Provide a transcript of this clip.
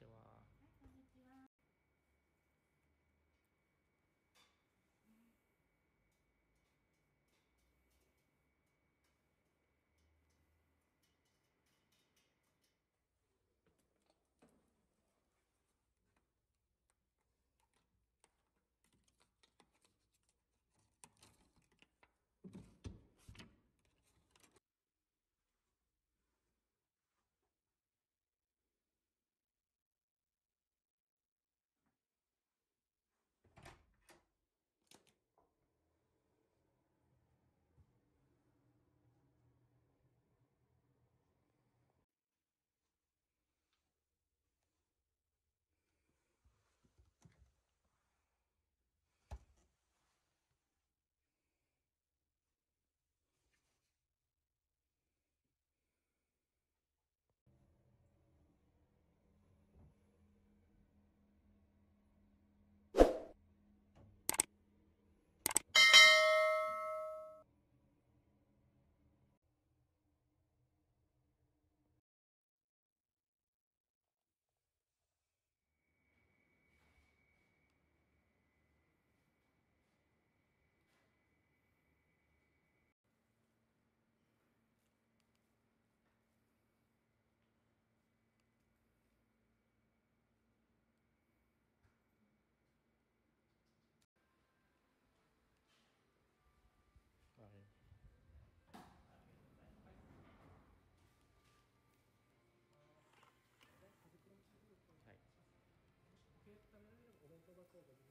So. 되거든요.